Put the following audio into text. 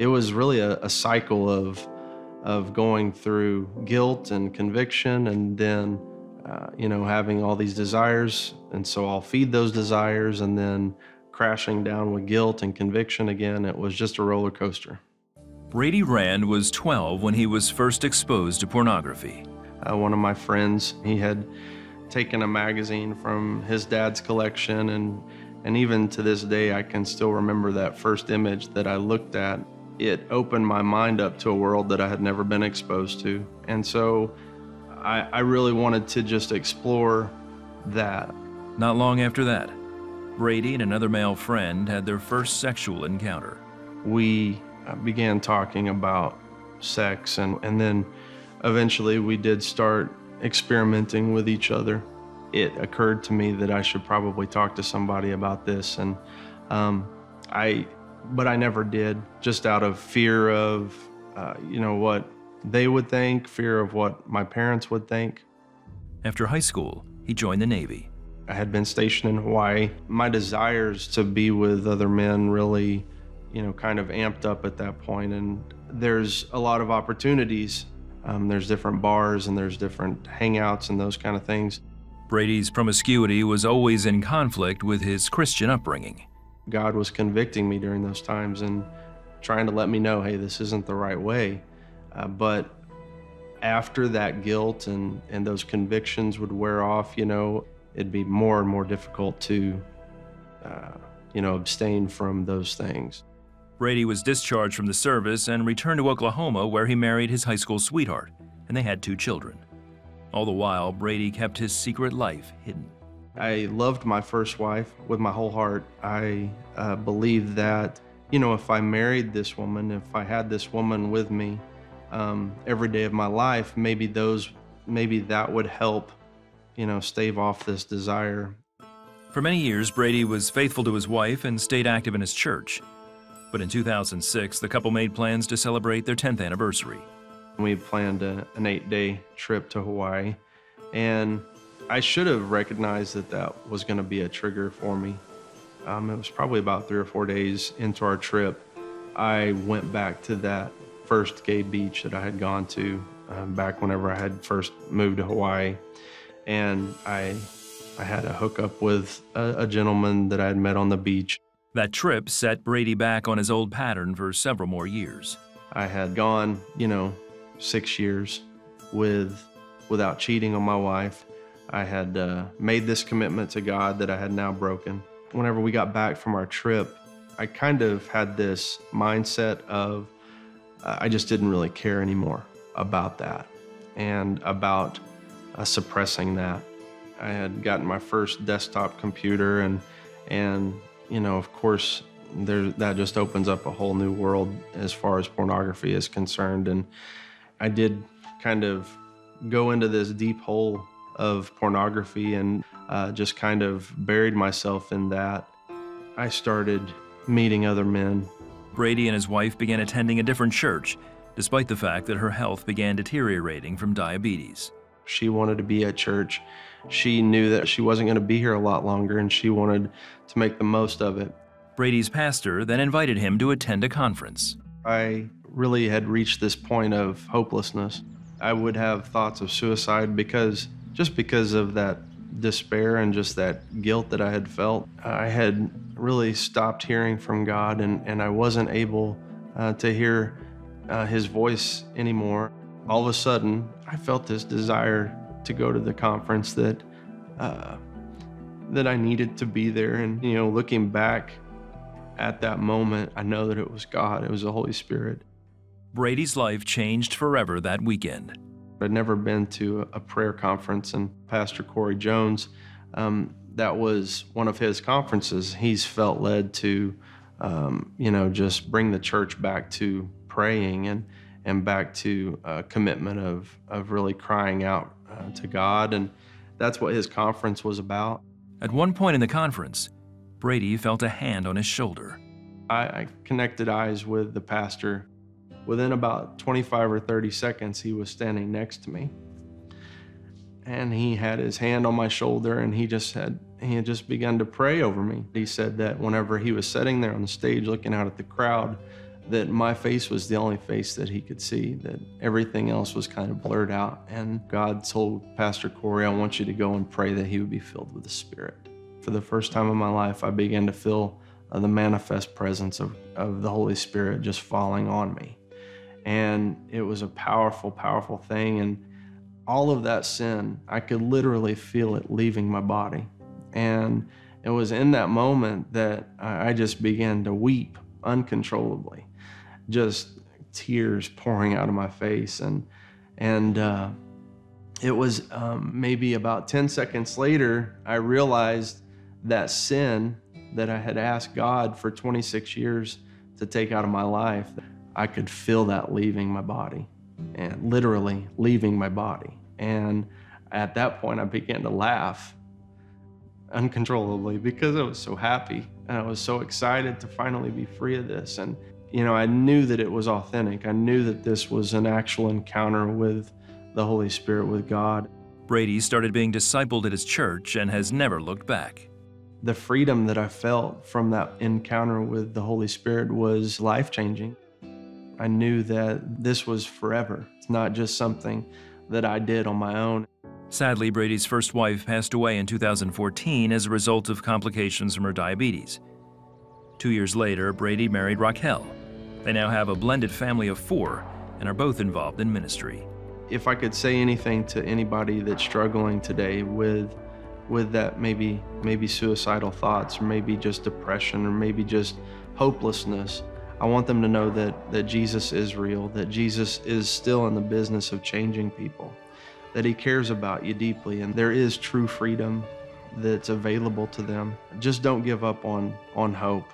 It was really a, a cycle of, of going through guilt and conviction and then, uh, you know, having all these desires. And so I'll feed those desires and then crashing down with guilt and conviction again. It was just a roller coaster. Brady Rand was 12 when he was first exposed to pornography. Uh, one of my friends, he had taken a magazine from his dad's collection and and even to this day I can still remember that first image that I looked at. It opened my mind up to a world that I had never been exposed to. And so I, I really wanted to just explore that. Not long after that, Brady and another male friend had their first sexual encounter. We uh, began talking about sex and, and then eventually we did start experimenting with each other. It occurred to me that I should probably talk to somebody about this, and um, I, but I never did, just out of fear of, uh, you know, what they would think, fear of what my parents would think. After high school, he joined the Navy. I had been stationed in Hawaii. My desires to be with other men really, you know, kind of amped up at that point. and there's a lot of opportunities um, there's different bars and there's different hangouts and those kind of things. Brady's promiscuity was always in conflict with his Christian upbringing. God was convicting me during those times and trying to let me know, hey, this isn't the right way. Uh, but after that guilt and, and those convictions would wear off, you know, it'd be more and more difficult to, uh, you know, abstain from those things. Brady was discharged from the service and returned to Oklahoma where he married his high school sweetheart, and they had two children. All the while, Brady kept his secret life hidden. I loved my first wife with my whole heart. I uh, believed that, you know, if I married this woman, if I had this woman with me um, every day of my life, maybe those, maybe that would help, you know, stave off this desire. For many years, Brady was faithful to his wife and stayed active in his church. But in 2006, the couple made plans to celebrate their 10th anniversary. We planned a, an eight day trip to Hawaii, and I should have recognized that that was going to be a trigger for me. Um, it was probably about three or four days into our trip. I went back to that first gay beach that I had gone to um, back whenever I had first moved to Hawaii. And I, I had a hookup with a, a gentleman that I had met on the beach. That trip set Brady back on his old pattern for several more years. I had gone, you know, six years with without cheating on my wife. I had uh, made this commitment to God that I had now broken. Whenever we got back from our trip, I kind of had this mindset of uh, I just didn't really care anymore about that and about uh, suppressing that. I had gotten my first desktop computer and and you know, of course, there that just opens up a whole new world as far as pornography is concerned. And I did kind of go into this deep hole of pornography and uh, just kind of buried myself in that. I started meeting other men. Brady and his wife began attending a different church, despite the fact that her health began deteriorating from diabetes. She wanted to be at church. She knew that she wasn't going to be here a lot longer and she wanted to make the most of it. Brady's pastor then invited him to attend a conference. I really had reached this point of hopelessness. I would have thoughts of suicide because just because of that despair and just that guilt that I had felt. I had really stopped hearing from God and, and I wasn't able uh, to hear uh, His voice anymore. All of a sudden, I felt this desire to go to the conference that uh, that I needed to be there. And you know, looking back at that moment, I know that it was God. It was the Holy Spirit. Brady's life changed forever that weekend. I'd never been to a prayer conference, and Pastor Corey Jones, um, that was one of his conferences. He's felt led to, um, you know, just bring the church back to praying and and back to a commitment of of really crying out uh, to God, and that's what his conference was about. At one point in the conference, Brady felt a hand on his shoulder. I, I connected eyes with the pastor. Within about 25 or 30 seconds, he was standing next to me. And he had his hand on my shoulder and he just had he had just begun to pray over me. He said that whenever he was sitting there on the stage looking out at the crowd, that my face was the only face that he could see, that everything else was kind of blurred out. And God told Pastor Corey, I want you to go and pray that he would be filled with the Spirit. For the first time in my life, I began to feel the manifest presence of, of the Holy Spirit just falling on me. And it was a powerful, powerful thing. And all of that sin, I could literally feel it leaving my body. And it was in that moment that I just began to weep uncontrollably just tears pouring out of my face. And, and uh, it was um, maybe about 10 seconds later, I realized that sin that I had asked God for 26 years to take out of my life, I could feel that leaving my body and literally leaving my body. And at that point, I began to laugh uncontrollably because I was so happy and I was so excited to finally be free of this. And you know, I knew that it was authentic. I knew that this was an actual encounter with the Holy Spirit, with God. Brady started being discipled at his church and has never looked back. The freedom that I felt from that encounter with the Holy Spirit was life changing. I knew that this was forever. It's not just something that I did on my own. Sadly, Brady's first wife passed away in 2014 as a result of complications from her diabetes. Two years later, Brady married Raquel, they now have a blended family of four and are both involved in ministry. If I could say anything to anybody that's struggling today with with that maybe maybe suicidal thoughts or maybe just depression or maybe just hopelessness, I want them to know that that Jesus is real, that Jesus is still in the business of changing people, that he cares about you deeply and there is true freedom that's available to them. Just don't give up on on hope.